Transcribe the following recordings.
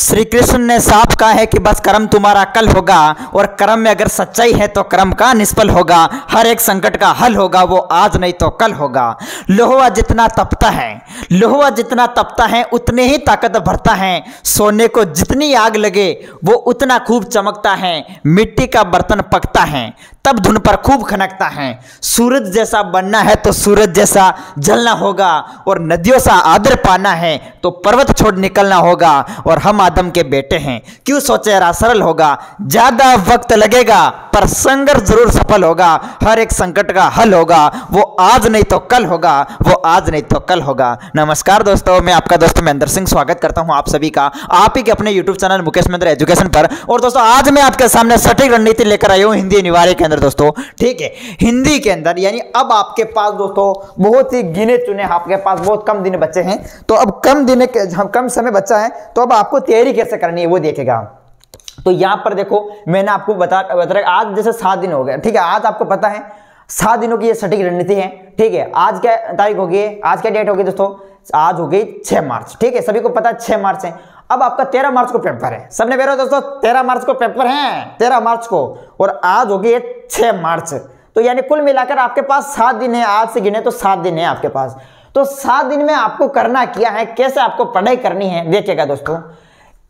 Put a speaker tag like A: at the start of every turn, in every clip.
A: श्री कृष्ण ने साफ़ कहा है कि बस कर्म तुम्हारा कल होगा और कर्म में अगर सच्चाई है तो कर्म का निष्फल होगा। हर एक संकट का हल होगा, वो आज नहीं तो कल होगा। लोहा जितना तपता है, लोहा जितना तपता है, उतने ही ताकत भरता है। सोने को जितनी आग लगे, वो उतना खूब चमकता है। मिट्टी का बर्तन पकता है। तब धुन पर खूब खनकता है। सूरज जैसा बनना है तो सूरज जैसा जलना होगा और नदियों सा आदर पाना है तो पर्वत छोड़ निकलना होगा और हम आदम के बेटे हैं। क्यों सोचे रहा सरल होगा। ज़्यादा वक्त लगेगा, पर संघर्ष ज़रूर सफल होगा। हर एक संकट का हल होगा। वो आज नहीं तो कल होगा, वो आज नहीं तो कल होगा। नमस्कार दोस्तों, मैं आपका दोस्त महेंद्र सिंह स्वागत करता हूँ आप सभी का। आप ही के अपने YouTube channel Mukesh Mahendra education पर। और दोस्तों, आज मैं आपके सामने सटीक रणनीति लेकर आई हूँ, हिंदी अनिवार्य के अंदर दोस्तों, ठीक है? हिंदी के अंदर, यानी अब आपके पास दोस्तों, बहुत ही गिने चुने, आपके पास बहुत कम दिन बच्चे हैं। तो अब कम दिन कम समय बच्चा है तो अब आपको तैयारी कैसे करनी है, वो देखेगा। तो यहाँ पर देखो, मैंने आपको बता बता आज जैसे सात दिन हो गए, ठीक है? आज आपको पता है, सात दिनों की ये सटीक रणनीति है, ठीक है? आज क्या तारीख होगी? आज क्या डेट होगी दोस्तों? आज हो गई छह मार्च, ठीक है? सभी को पता है छह मार्च है। अब आपका तेरह मार्च को पेपर है। सबने मेरे दोस्तों, तेरह मार्च को पेपर है, तेरह मार्च को, और आज होगी छह मार्च। तो यानी कुल मिलाकर आपके पास सात दिन है, आज से गिने तो सात दिन है आपके पास। तो सात दिन में आपको करना क्या है, कैसे आपको पढ़ाई करनी है, देखिएगा दोस्तों।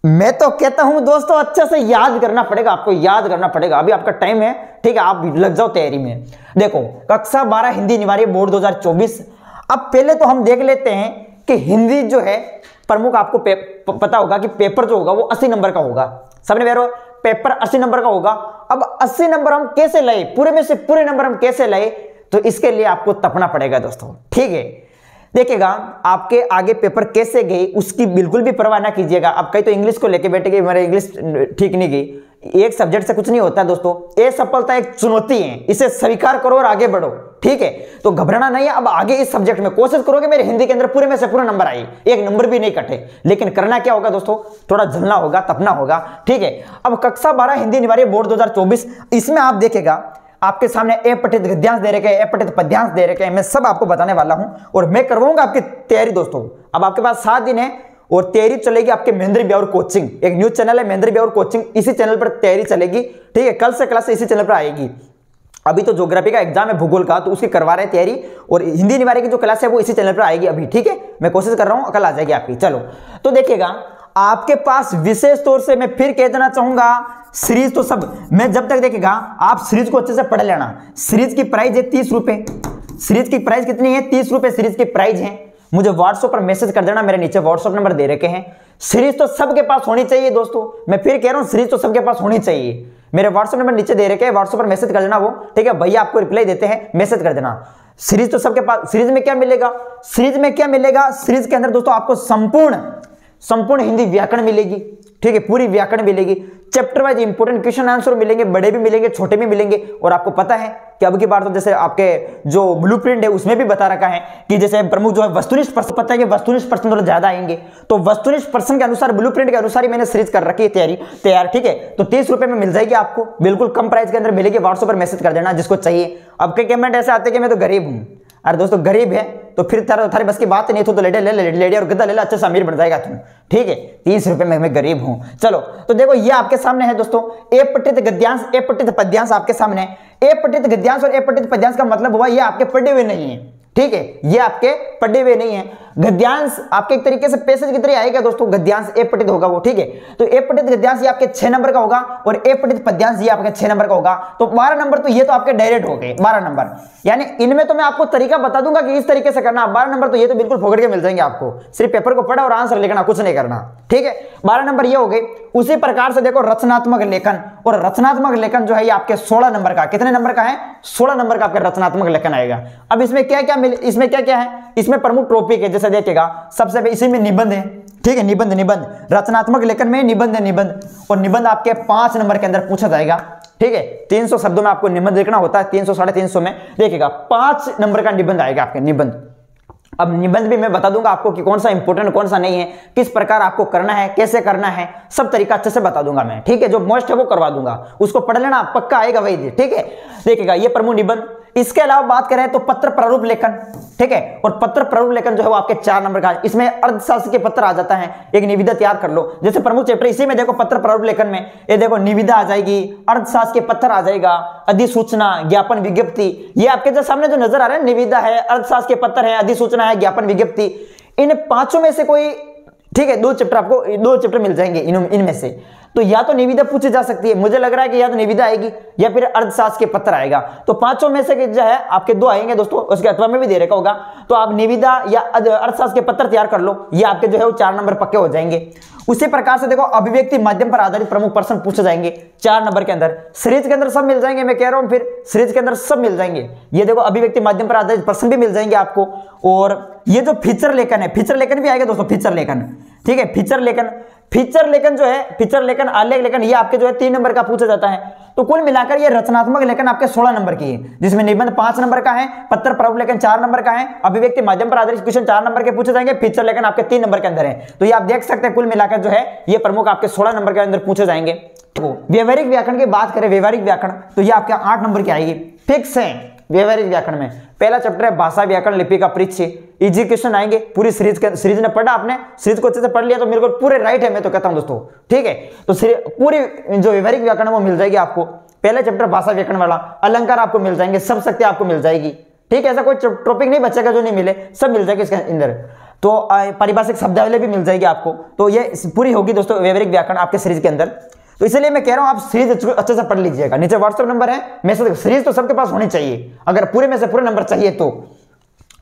A: मैं तो कहता हूँ दोस्तों, अच्छे से याद करना पड़ेगा, आपको याद करना पड़ेगा। अभी आपका टाइम है, ठीक है, आप लग जाओ तैयारी में। देखो, कक्षा 12 हिंदी निवार्य बोर्ड 2024 अब पहले तो हम देख लेते हैं कि हिंदी जो है प्रमुख आपको पता होगा कि पेपर जो होगा वो 80 नंबर का होगा। सबने मेरे पेपर 80 नंबर का होगा। अब 80 नंबर हम कैसे लाए? पूरे में से पूरे नंबर हम कैसे लाए? तो इसके लिए आपको तपना पड़ेगा दोस्तों। ठीक है? देखिएगा, आपके आगे पेपर कैसे गए उसकी बिल्कुल भी परवाह ना कीजिएगा। आप कहीं तो इंग्लिश को लेके बैठे गए मेरे इंग्लिश ठीक नहीं गई। एक सब्जेक्ट से कुछ नहीं होता दोस्तों। ये सफलता एक चुनौती है। इसे स्वीकार करो और आगे बढ़ो। ठीक है? तो घबराना नहीं है। अब आगे इस सब्जेक्ट में कोशिश करोगे, मेरे हिंदी के अंदर पूरे में से पूरा नंबर आई एक नंबर भी नहीं कटे। लेकिन करना क्या होगा दोस्तों? थोड़ा जलना होगा, तपना होगा। ठीक है? अब कक्षा बारह हिंदी निवार्य बोर्ड दो हज़ार चौबीस, इसमें आप देखेगा आपके सामने ए पठित गद्यांश दे रखे हैं, ए पठित पद्यांश दे रखे हैं। मैं सब आपको बताने वाला हूँ और मैं करवाऊँगा आपकी तैयारी दोस्तों। अब आपके पास सात दिन है। और तैयारी चलेगी आपके महेंद्र ब्यावर कोचिंग। एक न्यूज़ चैनल है, महेंद्र ब्यावर कोचिंग। इसी चैनल पर तैयारी चलेगी, ठीक है? कल से क्लास इसी चैनल पर आएगी। अभी तो ज्योग्राफी का एग्ज़ाम है, भूगोल का तो उसकी करवा रहे हैं तैयारी। और हिंदी निवारे की जो क्लास है, वो इसी चैनल पर आएगी अभी, ठीक है? मैं कोशिश कर रहा हूँ, कल आ जाएगी आपकी। चलो तो देखिएगा, आपके पास विशेष तौर से मैं फिर कह देना चाहूँगा, सीरीज़ तो सब, मैं जब तक देखेगा आप सीरीज़ को अच्छे से पढ़ लेना। सीरीज़ की प्राइस है तीस रुपए। सीरीज़ की प्राइस कितनी है? तीस रुपए सीरीज़ की प्राइस है। मुझे व्हाट्सएप पर मैसेज कर देना, मेरे नीचे व्हाट्सएप नंबर दे रखे हैं। सीरीज़ तो सबके पास होनी चाहिए दोस्तों। मैं फिर कह रहा हूँ सीरीज़ तो सबके पास होनी चाहिए। मेरे व्हाट्सएप नंबर नीचे दे रखे हैं व्हाट्सएप पर मैसेज कर देना वो। ठीक है, भैया आपको रिप्लाई देते हैं मैसेज कर देना। सीरीज़ तो सबके पास सीरीज़ में क्या मिलेगा? सीरीज़ में क्या मिलेगा? सीरीज़ के अंदर दोस्तों आपको संपूर्ण संपूर्ण हिंदी व्याकरण मिलेगी। ठीक है, पूरी व्याकरण मिलेगी। Chapter wise important question answer मिलेंगे, बड़े भी मिलेंगे, छोटे भी मिलेंगे। और आपको पता है कि अब की बार तो जैसे आपके जो ब्लूप्रिंट है, उसमें भी बता रखा है कि जैसे प्रमुख जो है वस्तुनिष्ठ प्रश्न पता है कि वस्तुनिष्ठ प्रश्न थोड़ा ज़्यादा आएँगे। तो वस्तुनिष्ठ प्रश्न के अनुसार ब्लूप्रिंट के अनुसार ही मैंने सीरीज़ कर रखी है तैयारी। तैयार, ठीक है? तो तीस रुपए में मिल जाएगी आपको। बिल्कुल कम प्राइस के अंदर मिलेगी व्हाट्सएप पर मैसेज कर देना जिसको चाहिए। अब कई कमेंट ऐसे आते कि मैं तो गरीब हूँ। अरे दोस्तों गरीब है तो फिर तारा थारे बस की बात नहीं तो, तो लेडे ले ले लेडे और गद्दा ले ले अच्छा सा अमीर बन जाएगा तुम ठीक है? तीस रुपए में मैं गरीब हूँ। चलो तो देखो ये आपके सामने है दोस्तों ए पटित गद्यांश ए पटित पद्यांश आपके सामने ए पटित गद्यांश और ए पटित पद्यांश का मतलब हुआ ये आपके पढ़े हुए नहीं है। ठीक है? ये आपके पढ़े हुए नहीं है। गद्यांश आपके एक तरीके से पैसेज की तरह आएगा दोस्तों। गद्यांश ए पठित होगा वो, ठीक है? तो ए पठित गद्यांश ये आपके छह नंबर का होगा और ए पठित पद्यांश ये आपके छह नंबर का होगा। तो बारह नंबर तो ये तो आपके डायरेक्ट हो गए, बारह नंबर। यानी इनमें तो मैं आपको तरीका बता दूँगा कि इस तरीके से करना। बारह नंबर तो ये तो बिल्कुल फोकट के मिल जाएँगे आपको। सिर्फ़ पेपर को पढ़ा और आंसर लिखना, कुछ नहीं करना, ठीक है? बारह नंबर ये हो गए। उसी प्रकार से देखो रचनात्मक लेखन और रचनात्मक लेखन जो है ये आपके सोलह नंबर का। कितने नंबर का है? सोलह नंबर का आपका रचनात्मक लेखन आएगा। अब इसमें क्या क्या इसमें क्या क्या है प्रमुख टॉपिक है, जैसे देखेगा सबसे इसी में निबंध है, ठीक है, निबंध निबंध। रचनात्मक लेखन में निबंध निबंध। और निबंध आपके पाँच नंबर के अंदर पूछा जाएगा, ठीक है? 300 शब्दों में आपको निबंध लिखना होता है 300 साढ़े तीन सौ में। देखिएगा, पाँच नंबर का निबंध आएगा आपके, निबंध। अब निबंध भी मैं बता दूँगा आपको कि कौन सा इंपोर्टेंट कौन सा नहीं है, किस प्रकार आपको करना है, कैसे करना है, सब तरीका अच्छे से बता दूँगा मैं, ठीक है? जो मोस्ट है वो करवा दूँगा। उसको पढ़ लेना, पक्का आएगा वही, ठीक है? देखिएगा, ये प्रमुख निबंध इसके अलावा बात करें तो पत्र प्रारूप लेखन, ठीक है? और पत्र प्रारूप लेखन जो है वो आपके चार नंबर का इसमें अर्थशास्त्र के पत्र आ जाता है। एक निविदा तैयार कर लो। जैसे प्रमुख चैप्टर, इसी में देखो पत्र प्रारूप लेखन में, ये देखो निविदा आ जाएगी अर्थशास्त्र के पत्र आ जाएगा, अधिसूचना, ज्ञापन विज्ञप्ति। ये आपके जो सामने जो नज़र आ रहा है, निविदा है अर्थशास्त्र के पत्र है, अधिसूचना है, ज्ञापन विज्ञप्ति। इन पाँचों में से कोई ठीक है, दो चैप्टर आपको, दो चैप्टर मिल जाएँगे इनमें से। तो या तो निविदा पूछी जा सकती है। मुझे लग रहा है कि या तो निविदा आएगी या फिर अर्थशास्त्र के पत्र आएगा। तो पाँचों में से जो है, आपके दो आएँगे दोस्तों, उसके अथवा में भी दे रखा होगा। तो आप निविदा या अर्थशास्त्र के पत्र तैयार कर लो। ये आपके जो है वो चार नंबर पक्के हो जाएँगे। उसी प्रकार से देखो, अभिव्यक्ति माध्यम पर आधारित प्रमुख प्रश्न पूछे जाएँगे। चार नंबर के अंदर, सीरीज़ के अंदर सब मिल जाएँगे, मैं कह रहा हूँ फिर, सीरीज़ के अंदर सब मिल जाएँगे। ये देखो, अभिव्यक्ति माध्यम पर आधारित प्रश्न भी मिल जाएँगे आपको। और ये जो फीचर लेखन है फीचर लेखन भी आएगा दोस्तों फीचर लेखन। ठीक है फीचर लेखन फीचर लेखन जो है फीचर लेखन, आलेख लेखन, ये आपके जो है तीन नंबर का पूछा जाता है। तो कुल मिलाकर ये रचनात्मक लेखन आपके सोलह नंबर की है, जिसमें निबंध पाँच नंबर का है पत्र प्रभु लेखन चार नंबर का है, अभिव्यक्ति माध्यम पर आधारित क्वेश्चन चार नंबर के पूछे जाएँगे फीचर लेखन आपके तीन नंबर के अंदर है। तो ये आप देख सकते हैं कुल मिलाकर जो है, ये प्रमुख आपके सोलह नंबर के अंदर पूछे जाएँगे। तो व्यवहारिक व्याकरण की बात करें, व्यवहारिक व्याकरण तो ये आपके आठ नंबर की आएगी। फिक्स है। व्यवहारिक व्याकरण में। पहला चैप्टर है, भाषा व्याकरण लिपि का परिचय इजी क्वेश्चन आएँगे, पूरी सीरीज़ के सीरीज़ ने पढ़ा आपने सीरीज़ को अच्छे से पढ़ लिया तो मेरे को पूरे राइट है, मैं तो कहता हूँ दोस्तों, ठीक है? तो पूरी जो व्यवहारिक व्याकरण वो मिल जाएगी आपको। पहले चैप्टर भाषा व्याकरण वाला, अलंकार आपको मिल जाएँगे, सब शक्ति आपको मिल जाएगी, ठीक है? ऐसा कोई टॉपिक नहीं बचेगा जो नहीं मिले, सब मिल जाएगा इसके अंदर। तो परिभाषिक शब्दावली भी मिल जाएगी आपको। तो ये पूरी होगी दोस्तों, व्यवहारिक व्याकरण आपके सीरीज़ के अंदर। तो इसलिए मैं कह रहा हूँ, आप सीरीज़ अच्छे से पढ़ लीजिएगा। नीचे व्हाट्सएप नंबर है। मैसेज सीरीज़ तो सबके पास होनी चाहिए। अगर पूरे में से पूरे नंबर चाहिए तो।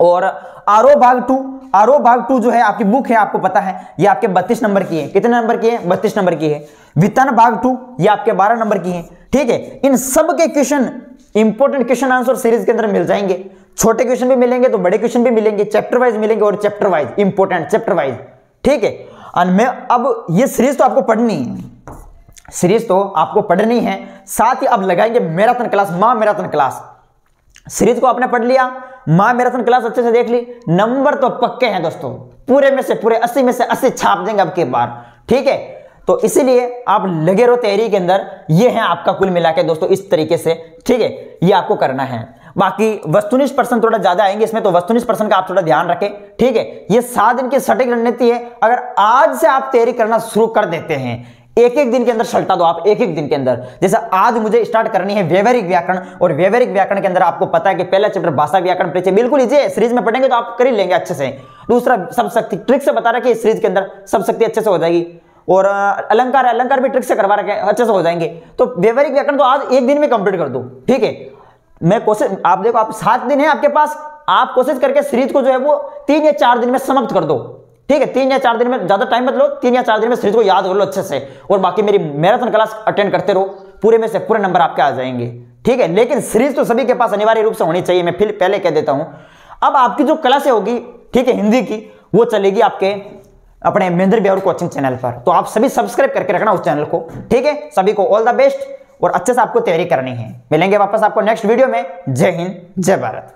A: और आरो भाग टू आरो भाग टू जो है, आपकी बुक है, आपको पता है, ये आपके बत्तीस नंबर की है। कितने नंबर की है? बत्तीस नंबर की है। वितन भाग टू, ये आपके बारह नंबर की है। ठीक है? इन सब के question important question answer series के अंदर मिल जाएँगे। छोटे क्वेश्चन भी मिलेंगे तो बड़े क्वेश्चन भी मिलेंगे चैप्टर वाइज मिलेंगे और chapter wise important chapter wise ठीक है? और मैं अब ये सीरीज़ तो आपको पढ़नी है। सीरीज़ तो आपको पढ़नी है, साथ ही अब लगाएँगे मैराथन क्लास, माँ मैराथन क्लास। सीरीज़ को आपने पढ़ लिया, माँ मैराथन क्लास अच्छे से देख ली। नंबर तो पक्के हैं दोस्तों, पूरे में से, पूरे अस्सी में से अस्सी छाप देंगे अब के बार, ठीक है? तो इसीलिए आप लगे रहो तैयारी के अंदर, ये है आपका कुल मिला के दोस्तों इस तरीके से, ठीक है? ये आपको करना है। बाकी वस्तुनिष्ठ पर्सन थोड़ा ज़्यादा आएँगे इसमें तो वस्तुनिष्ठ पर्सन का आप थोड़ा ध्यान रखें, ठीक है? ये सात दिन की सटीक रणनीति है, अगर आज से आप तैयारी करना शुरू कर देते हैं एक एक दिन के अंदर सल्टा दो आप एक एक दिन के अंदर। जैसे आज मुझे स्टार्ट करनी है व्यवहारिक व्याकरण, और व्यवहारिक व्याकरण के अंदर आपको पता है कि पहला चैप्टर भाषा व्याकरण परिचय बिल्कुल इजी है सीरीज़ में पढ़ेंगे तो आप कर ही लेंगे अच्छे से। दूसरा, सब शक्ति ट्रिक से बता रहा है सीरीज़ के अंदर सब शक्ति अच्छे से हो जाएगी। और अलंकार अलंकार भी ट्रिक से करवा रखे अच्छे से हो जाएँगे। तो व्यवहारिक व्याकरण तो आज एक दिन में कंप्लीट कर दो, ठीक है? मैं कोशिश, आप देखो, आप सात दिन है आपके पास, आप कोशिश करके सीरीज़ को जो है वो तीन या चार दिन में समाप्त कर दो। ठीक है, तीन या चार दिन में, ज़्यादा टाइम मत लो, तीन या चार दिन में सीरीज़ को याद कर लो अच्छे से। और बाकी मेरी मैराथन क्लास अटेंड करते रहो, पूरे में से पूरे नंबर आपके आ जाएँगे। ठीक है, लेकिन सीरीज़ तो सभी के पास अनिवार्य रूप से होनी चाहिए, मैं फिर पहले कह देता हूँ। अब आपकी जो क्लासें होगी, ठीक है, हिंदी की, वो चलेगी आपके, अपने महेंद्र बिहार कोचिंग चैनल पर। तो आप सभी सब्सक्राइब करके रखना उस चैनल को, ठीक है? सभी को ऑल द बेस्ट और अच्छे से आपको तैयारी करनी है। मिलेंगे वापस आपको नेक्स्ट वीडियो में। जय हिंद, जय भारत।